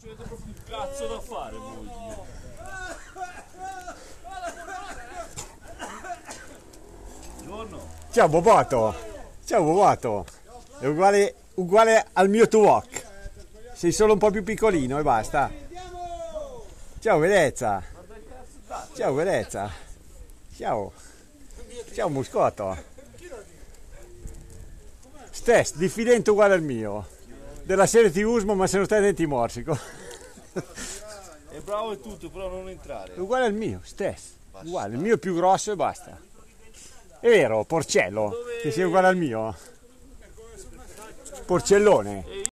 C'è proprio un cazzo da fare voi. Buongiorno. Ciao Bobato. Ciao Bobato. È uguale, uguale al mio Tuwok. Sei solo un po' più piccolino e basta. Ciao Velezza. Ciao Velezza. Ciao. Ciao Muscotto. Stess, diffidente uguale al mio. Della serie ti usmo ma se non stai denti morsico. È bravo e tutto, però non entrare. È uguale al mio, stess. Uguale, il mio è più grosso e basta. È vero, porcello, che sia uguale al mio. Porcellone.